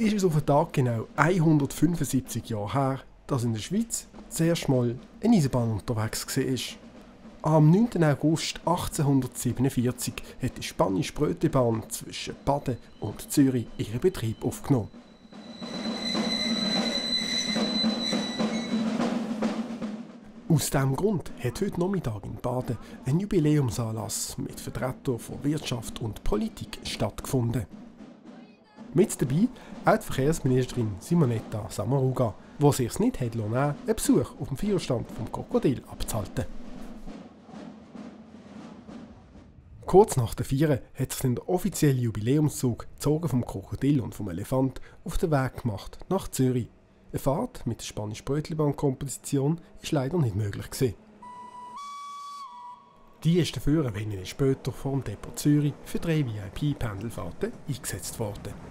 ist es auf den Tag genau 175 Jahre her, dass in der Schweiz zuerst mal eine Eisenbahn unterwegs war. Am 9. August 1847 hat die spanische Brötebahn zwischen Baden und Zürich ihren Betrieb aufgenommen. Aus diesem Grund hat heute Nachmittag in Baden ein Jubiläumsanlass mit Vertretern von Wirtschaft und Politik stattgefunden. Mit dabei auch die Verkehrsministerin Simonetta Samaruga, die sich nicht hat lassen, einen Besuch auf dem Vierstand vom Krokodil abzuhalten. Kurz nach der Vieren hat sich der offizielle Jubiläumszug, gezogen vom Krokodil und vom Elefant, auf den Weg gemacht nach Zürich. Eine Fahrt mit der spanisch Brötlibahn-Komposition ist leider nicht möglich gewesen. Die ist dafür ein wenig später vor dem Depot Zürich für drei VIP-Pendelfahrten eingesetzt worden.